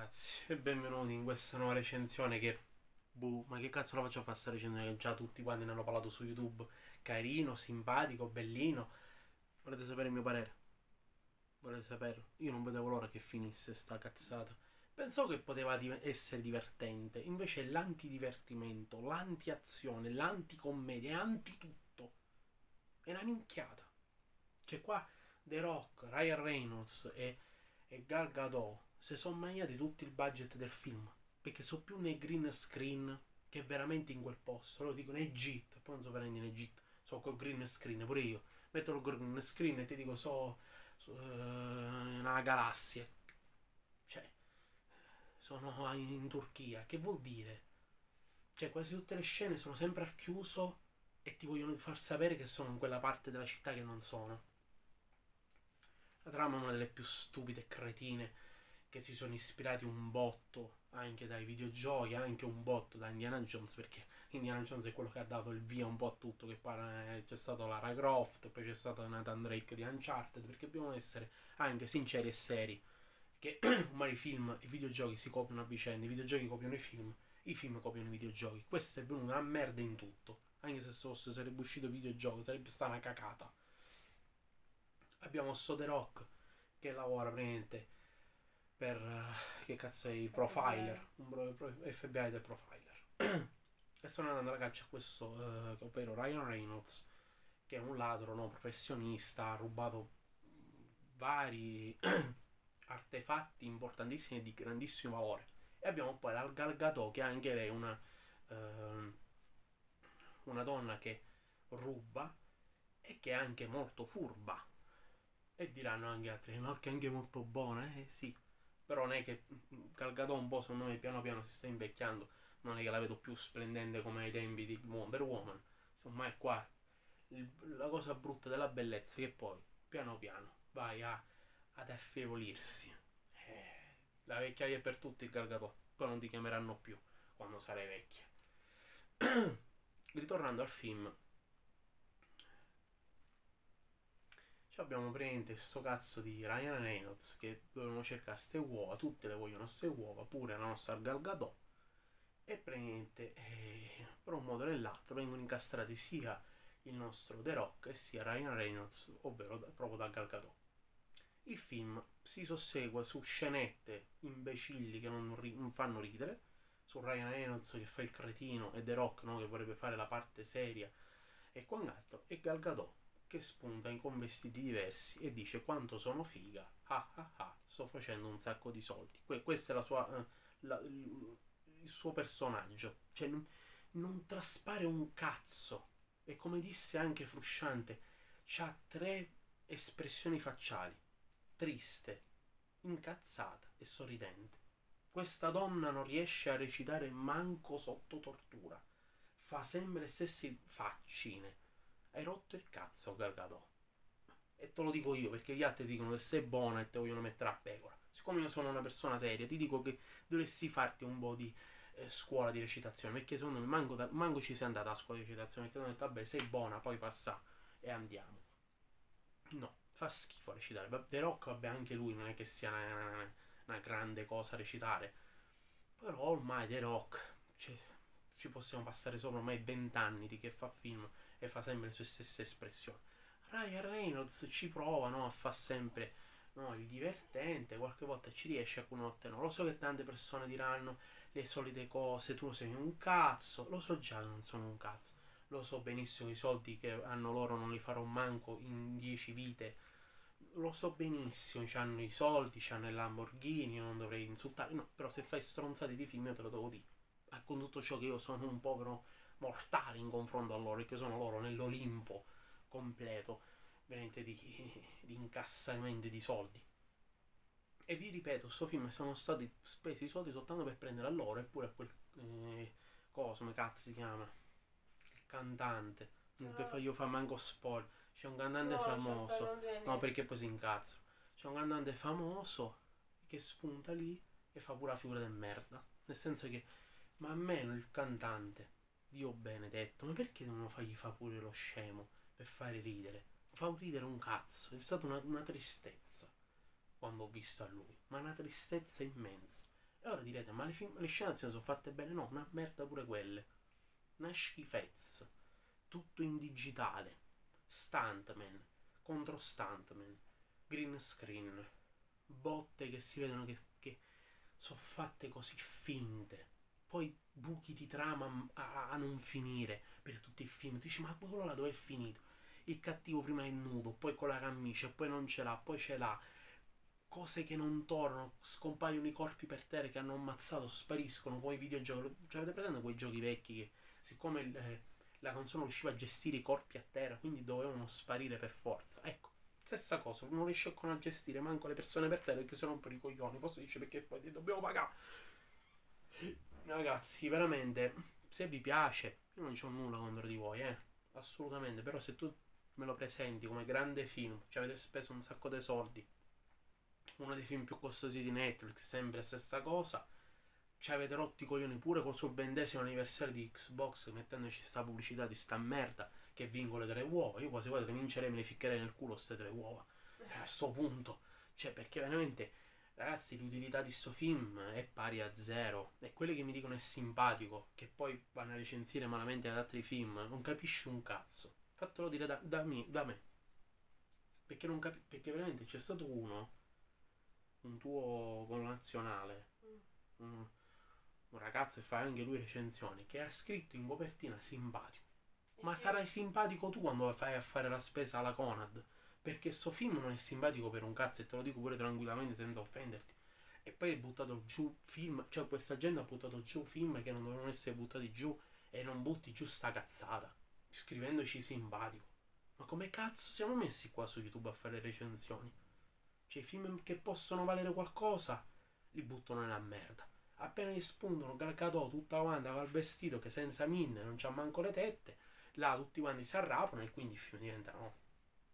ragazzi e benvenuti in questa nuova recensione che... Boh, ma che cazzo la faccio a fare sta recensione che già tutti quanti ne hanno parlato su YouTube? Carino, simpatico, bellino. Volete sapere il mio parere? Volete saperlo? Io non vedevo l'ora che finisse sta cazzata. Pensavo che poteva di- essere divertente, invece l'antidivertimento, l'anti-azione, l'anticommedia, anti-tutto. È una minchiata. Cioè qua The Rock, Ryan Reynolds e, e Gal Gadot si sono mangiati tutto il budget del film. Perché so più nei green screen che veramente in quel posto. Loro dicono Egitto, e poi non so veramente in Egitto. So col green screen, pure io. Metto il green screen e ti dico so, so uh, una galassia. Cioè, sono in Turchia. Che vuol dire? Cioè, quasi tutte le scene sono sempre al chiuso e ti vogliono far sapere che sono in quella parte della città che non sono. La trama è una delle più stupide e cretine che si sono ispirati un botto anche dai videogiochi, anche un botto da Indiana Jones, perché Indiana Jones è quello che ha dato il via un po' a tutto, che poi eh, c'è stato Lara Croft, poi c'è stato Nathan Drake di Uncharted, perché dobbiamo essere anche sinceri e seri, che ormai i film e i videogiochi si copiano a vicenda, i videogiochi copiano i film, i film copiano i videogiochi, questo è venuto una merda in tutto, anche se fosse sarebbe uscito videogioco, sarebbe stata una cacata. Abbiamo Rock che lavora praticamente per uh, che cazzo è il profiler, un FBI del profiler. e sono andando alla caccia a questo, uh, ovvero Ryan Reynolds, che è un ladro no, professionista, ha rubato vari artefatti importantissimi e di grandissimo valore. E abbiamo poi la Gal Gadot, che anche lei è una, uh, una donna che ruba e che è anche molto furba. E diranno anche altri, ma che è anche molto buona, eh sì però non è che Calgato un po' secondo me piano piano si sta invecchiando. Non è che la vedo più splendente come ai tempi di Wonder Woman. Insomma, è qua la cosa brutta della bellezza che poi piano piano vai a, ad affievolirsi. Eh, la vecchiaia è per tutti il Calgato. Poi non ti chiameranno più quando sarai vecchia. Ritornando al film, abbiamo praticamente sto cazzo di Ryan Reynolds che dovevano cercare ste uova, tutte le vogliono ste uova, pure la nostra Gal. E praticamente, eh, per un modo o nell'altro, vengono incastrati sia il nostro The Rock e sia Ryan Reynolds, ovvero da, proprio da Gal. Il film si sussegue su scenette imbecilli che non, ri- non fanno ridere, su Ryan Reynolds che fa il cretino e The Rock no, che vorrebbe fare la parte seria e quant'altro, e Gal che spunta in con vestiti diversi e dice quanto sono figa, ah ah ah, sto facendo un sacco di soldi. Que- questo è la sua, uh, la, il suo personaggio, cioè non, non traspare un cazzo. E come disse anche Frusciante, ha tre espressioni facciali, triste, incazzata e sorridente. Questa donna non riesce a recitare manco sotto tortura. Fa sempre le stesse faccine hai rotto il cazzo, Gargadò. E te lo dico io, perché gli altri dicono che sei buona e te vogliono mettere a pecora. Siccome io sono una persona seria, ti dico che dovresti farti un po' di eh, scuola di recitazione. Perché secondo me manco, da, manco ci sei andata a scuola di recitazione. Perché hanno detto, vabbè, sei buona, poi passa e andiamo. No, fa schifo recitare. The Rock, vabbè, anche lui non è che sia una, una, una grande cosa recitare. Però ormai The Rock, cioè, ci possiamo passare sopra ormai vent'anni di che fa film e fa sempre le sue stesse espressioni. Ryan Reynolds ci prova no, a fare sempre no, il divertente, qualche volta ci riesce, alcune volte no. Lo so che tante persone diranno le solite cose, tu sei un cazzo, lo so già che non sono un cazzo. Lo so benissimo i soldi che hanno loro non li farò manco in dieci vite. Lo so benissimo, hanno i soldi, hanno il Lamborghini, io non dovrei insultare. No, però se fai stronzate di film io te lo devo dire. Con tutto ciò che io sono un povero mortali in confronto a loro, che sono loro nell'Olimpo completo veramente di, di incassamenti di soldi. E vi ripeto, questo film sono stati spesi i soldi soltanto per prendere a loro, eppure a quel eh, coso, come cazzo si chiama? Il cantante. Non no. io fa manco spoiler. C'è un cantante no, famoso. No, perché poi si incazza. C'è un cantante famoso che spunta lì e fa pure la figura del merda. Nel senso che, ma almeno il cantante Dio benedetto, ma perché non fargli fa pure lo scemo per fare ridere? Fa ridere un cazzo, è stata una, una tristezza quando ho visto a lui, ma una tristezza immensa. E ora direte, ma le, film, le scene d'azione sono fatte bene? No, una merda pure quelle. Una schifezza. Tutto in digitale. Stuntman. Contro stuntman. Green screen. Botte che si vedono che, che sono fatte così finte. Poi buchi di trama a, a non finire per tutto il film. Tu dici, ma quello là dove è finito? Il cattivo prima è nudo, poi con la camicia, poi non ce l'ha, poi ce l'ha cose che non tornano, scompaiono i corpi per terra che hanno ammazzato, spariscono come i videogiochi. Cioè, avete presente quei giochi vecchi che, siccome eh, la console riusciva a gestire i corpi a terra, quindi dovevano sparire per forza. Ecco, stessa cosa, non riescono a gestire manco le persone per terra perché sono per i coglioni. Forse dice perché poi dobbiamo pagare. Ragazzi, veramente, se vi piace, io non c'ho nulla contro di voi, eh. Assolutamente, però se tu me lo presenti come grande film, ci avete speso un sacco di soldi uno dei film più costosi di Netflix, sempre la stessa cosa. Ci avete rotto i coglioni pure con il suo ventesimo anniversario di Xbox mettendoci sta pubblicità di sta merda che vinco le tre uova. Io quasi quasi le vincerei me le ficcherei nel culo queste tre uova. E a sto punto. Cioè, perché veramente, ragazzi, l'utilità di sto film è pari a zero. E quelli che mi dicono è simpatico, che poi vanno a recensire malamente ad altri film, non capisci un cazzo. Fatelo dire da, da, me, da me. Perché, non capi- perché veramente c'è stato uno un tuo connazionale, mm. un, un, ragazzo che fa anche lui recensioni, che ha scritto in copertina simpatico. Ma sarai simpatico tu quando fai a fare la spesa alla Conad? Perché sto film non è simpatico per un cazzo e te lo dico pure tranquillamente senza offenderti. E poi hai buttato giù film, cioè questa gente ha buttato giù film che non dovevano essere buttati giù e non butti giù sta cazzata, scrivendoci simpatico. Ma come cazzo siamo messi qua su YouTube a fare recensioni? Cioè, i film che possono valere qualcosa li buttano nella merda. Appena gli spuntano Gal Gadot tutta quanta col vestito che senza minne non c'ha manco le tette, là tutti quanti si arrapano e quindi il film diventa no.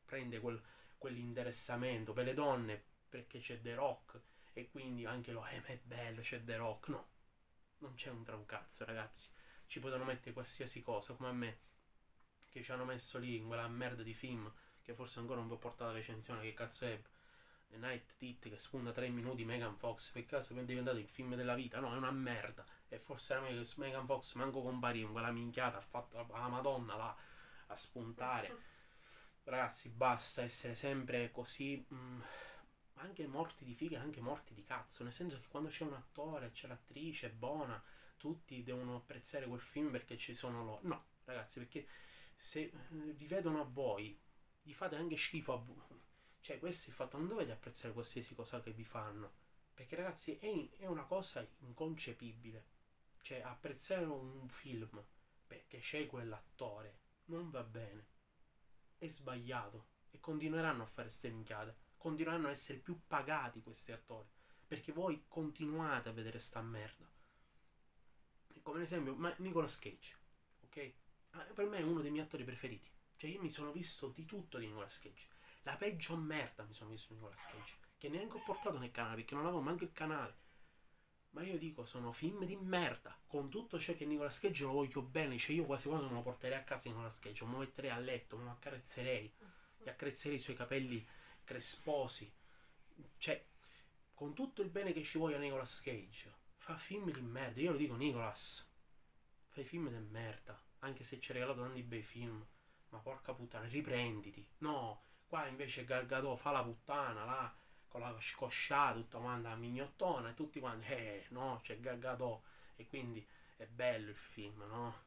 Prende quel, quell'interessamento per le donne perché c'è The Rock e quindi anche lo eh ma è bello c'è The Rock. No, non c'è un tra ragazzi. Ci potevano mettere qualsiasi cosa come a me che ci hanno messo lì in quella merda di film che forse ancora non vi ho portato la recensione che cazzo è Night Tit che sfonda 3 minuti Megan Fox per caso è diventato il film della vita no è una merda e forse era meglio che Megan Fox manco compariva quella minchiata ha fatto la madonna là a spuntare ragazzi basta essere sempre così mh, mm, anche morti di figa anche morti di cazzo nel senso che quando c'è un attore c'è l'attrice è buona tutti devono apprezzare quel film perché ci sono loro no ragazzi perché se eh, vi vedono a voi gli fate anche schifo a voi cioè, questo è il fatto, non dovete apprezzare qualsiasi cosa che vi fanno. Perché ragazzi è, è una cosa inconcepibile. Cioè, apprezzare un film perché c'è quell'attore non va bene. È sbagliato. E continueranno a fare ste minchiate. Continueranno a essere più pagati questi attori. Perché voi continuate a vedere sta merda. Come ad esempio Nicolas Cage. Ok? Ah, per me è uno dei miei attori preferiti. Cioè, io mi sono visto di tutto di Nicolas Cage la peggio merda mi sono visto Nicolas Cage. Che neanche ho portato nel canale perché non avevo manco il canale. Ma io dico, sono film di merda. Con tutto ciò che Nicolas Cage lo voglio bene. Cioè, io quasi quando me lo porterei a casa Nicolas Cage, lo metterei a letto, me lo accarezzerei. Gli accarezzerei i suoi capelli cresposi. Cioè, con tutto il bene che ci voglia Nicolas Cage, fa film di merda. Io lo dico, Nicolas, fai film di merda. Anche se ci hai regalato tanti bei film. Ma porca puttana, riprenditi. No, Qua invece Gargadò fa la puttana là con la scosciata, tutta quanta mignottona e tutti quanti, eh no, c'è Gargadò e quindi è bello il film, no?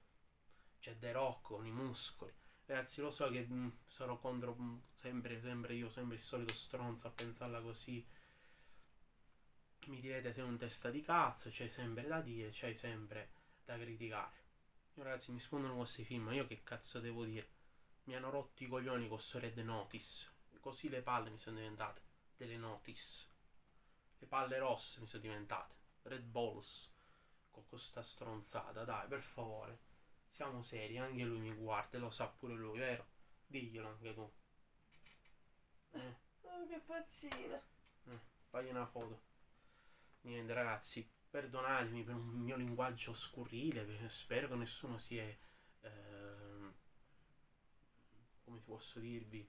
C'è The Rock con i muscoli. Ragazzi, lo so che mh, mm, sarò contro mh, mm, sempre, sempre io, sempre il solito stronzo a pensarla così. Mi direte sei un testa di cazzo, c'hai sempre da dire, c'hai sempre da criticare. Io ragazzi mi spondono questi film, io che cazzo devo dire? mi hanno rotto i coglioni con sto Red Notice. Così le palle mi sono diventate delle Notice. Le palle rosse mi sono diventate. Red Balls. Con questa stronzata, dai, per favore. Siamo seri, anche lui mi guarda e lo sa pure lui, vero? Diglielo anche tu. Eh. Oh, che faccina. Eh, fagli una foto. Niente, ragazzi, perdonatemi per un mio linguaggio scurrile, spero che nessuno sia... Eh, come posso dirvi,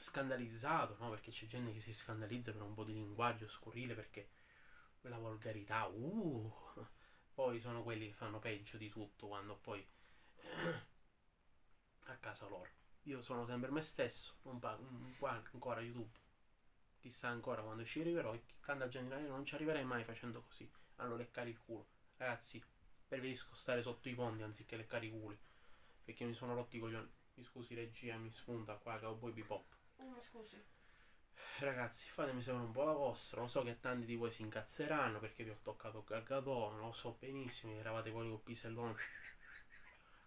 scandalizzato, no? Perché c'è gente che si scandalizza per un po' di linguaggio scurrile perché la volgarità, uh. Poi sono quelli che fanno peggio di tutto quando poi a casa loro. Io sono sempre me stesso, non pago ancora YouTube. Chissà ancora quando ci arriverò e tanta gente non ci arriverei mai facendo così, a non leccare il culo. Ragazzi, preferisco stare sotto i ponti anziché leccare i culi. Perché mi sono rotti i coglioni. Mi scusi regia, mi spunta qua Cowboy Bebop. Oh, scusi. Ragazzi, fatemi sapere un po' la vostra. Lo so che tanti di voi si incazzeranno perché vi ho toccato Galgadò. Lo so benissimo, eravate voi col pisellone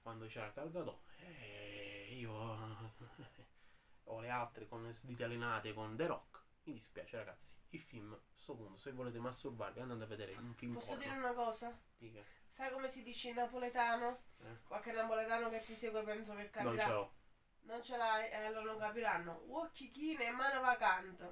quando c'era Galgadò. E io ho le altre con sditalinate con The Rock. Mi dispiace, ragazzi. Il film, a sto punto, se volete masturbarvi, andate a vedere un film Posso porno. dire una cosa? Dica. Sai come si dice in napoletano? Eh. Qualche napoletano che ti segue penso che Non capirà. ce l'ho. Non ce l'hai e allora non capiranno. Occhi chine e mano vacante.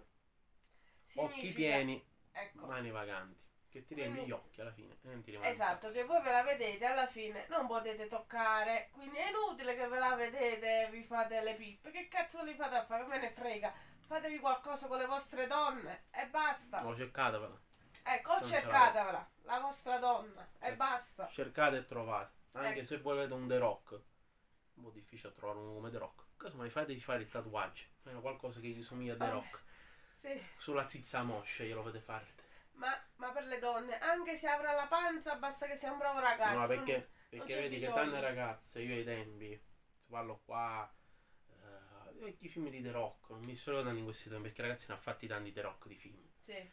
Occhi Significa- pieni, Ecco. mani vaganti. Che ti Quindi- gli occhi alla fine. E rimane Esatto, che voi ve la vedete alla fine non potete toccare. Quindi è inutile che ve la vedete e vi fate le pippe. Che cazzo li fate a fare? Me ne frega. Fatevi qualcosa con le vostre donne e basta. cercata, però. Ecco, non ce cercatevela, la vostra donna e Sì. basta. Cercate e trovate. Anche Ecco. se volete un The Rock. Un po' difficile trovare uno come The Rock. Casomai fatevi fare il tatuaggio. Almeno qualcosa che gli somiglia a The Vabbè. Rock. Sì, Sulla zizza moscia glielo potete fare. ma, ma per le donne, anche se avrà la panza, basta che sia un bravo ragazzo. no, non- perché, perché c'è vedi che bisogno. tante ragazze, io ai tempi, parlo qua, eh, vecchi film di The Rock, non mi sto ricordando in questi tempi, perché ragazzi ne ha fatti tanti The Rock di film. Sì,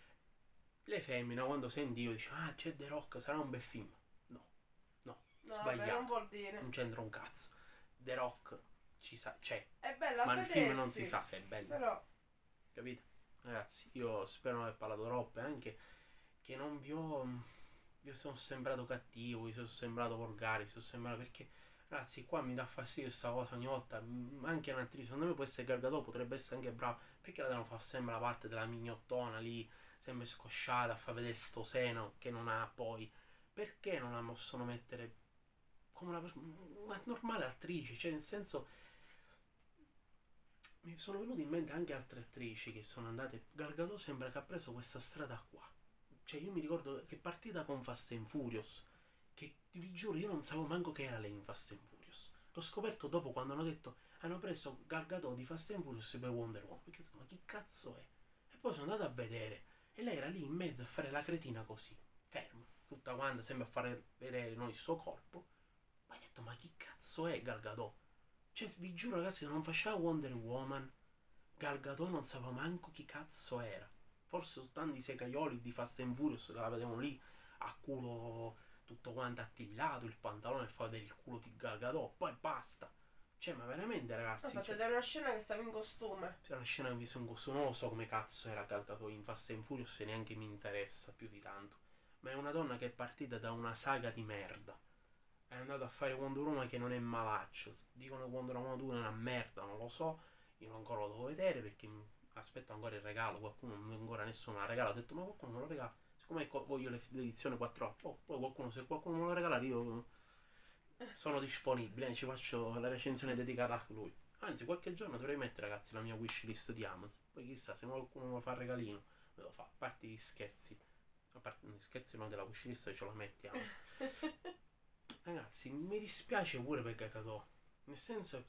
Le femmine quando sentivo dicevano, ah c'è The Rock, sarà un bel film. No, no, no, sbagliato. vabbè, non vuol dire. non c'entra un cazzo. The Rock ci sa, c'è, È bello a ma il film non si sa se è bello. Però, Capite? Ragazzi, io spero non aver parlato troppo e anche che non vi ho. Vi sono sembrato cattivo, vi sono sembrato volgare, vi sono sembrato. Perché, ragazzi, qua mi dà fastidio questa cosa ogni volta. Anche un'attrice, secondo me può essere Gargato, potrebbe essere anche brava. Perché la devono fare sempre la parte della mignottona lì, sempre scosciata, a far vedere sto seno che non ha poi. Perché non la possono mettere come una, una normale attrice? Cioè, nel senso mi sono venute in mente anche altre attrici che sono andate. Gal Gadot sembra che ha preso questa strada qua. Cioè, io mi ricordo che partita con Fast and Furious. Che vi giuro, io non sapevo manco che era lei in Fast and Furious. L'ho scoperto dopo quando hanno detto. Hanno preso Gal Gadot di Fast and Furious per Wonder Woman. Perché ho detto, ma chi cazzo è? E poi sono andato a vedere. E lei era lì in mezzo a fare la cretina così, ferma, tutta quanta, sempre a fare vedere noi il suo corpo. Ma ho detto, ma chi cazzo è Gal Gadot? Cioè, vi giuro ragazzi, che non faceva Wonder Woman. Gal Gadot non sapeva manco chi cazzo era. Forse soltanto i secaioli di Fast and Furious che la vedevano lì a culo tutto quanto attillato, il pantalone e fa il culo di Gal Gadot. Poi basta. Cioè, ma veramente ragazzi, fatto cioè, una scena che stava in costume. c'è una scena che vi sono gusto, non lo so come cazzo era Gal Gadot in Fast and Furious e neanche mi interessa più di tanto. Ma è una donna che è partita da una saga di merda. È andata a fare Wonder Woman che non è malaccio. Dicono che Wonder Woman 2 è una merda, non lo so. Io ancora lo devo vedere perché aspetto ancora il regalo. Qualcuno ancora nessuno me l'ha regalato. Ho detto ma qualcuno me lo regala. Siccome co- voglio le- l'edizione 4 oh, poi qualcuno, se qualcuno me lo regala io sono disponibile, ci faccio la recensione dedicata a lui. Anzi, qualche giorno dovrei mettere, ragazzi, la mia wishlist di Amazon. Poi chissà, se qualcuno mi fa il regalino, me lo fa. A parte gli scherzi. A parte gli scherzi non della wishlist ce la mettiamo. Ragazzi, mi dispiace pure per Kakatò. Nel senso,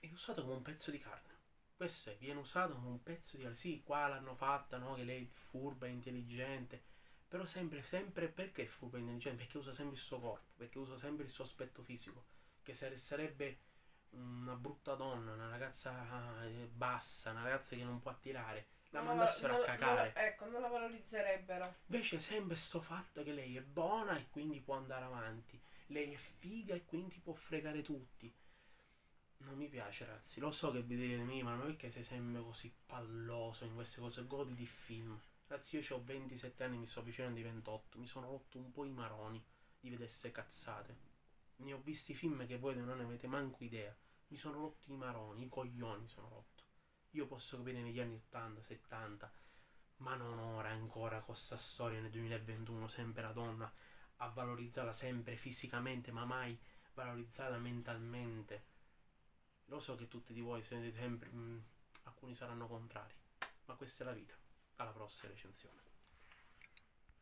è usato come un pezzo di carne. Questo è, viene usato come un pezzo di carne. Sì, qua l'hanno fatta, no? Che lei è furba, è intelligente. Però sempre, sempre, perché è furba e intelligente? Perché usa sempre il suo corpo, perché usa sempre il suo aspetto fisico. Che sarebbe una brutta donna, una ragazza eh, bassa, una ragazza che non può attirare. La Non mandassero non a cacare. non- ecco, non la valorizzerebbero. Invece sempre sto fatto che lei è buona e quindi può andare avanti. Lei è figa e quindi può fregare tutti. Non mi piace, ragazzi. Lo so che vi dite, "Mi, ma perché sei sempre così palloso in queste cose? Godi di film. Ragazzi, io ho 27 anni, mi sto avvicinando ai 28. Mi sono rotto un po' i maroni di vedere ste cazzate. Ne ho visti film che voi non ne avete manco idea. Mi sono rotti i maroni, i coglioni sono rotto. Io posso capire negli anni 80, 70, ma non ora ancora con sta storia nel 2021, sempre la donna a valorizzarla sempre fisicamente, ma mai valorizzarla mentalmente. Lo so che tutti di voi siete sempre, mm, alcuni saranno contrari, ma questa è la vita. Alla prossima recensione.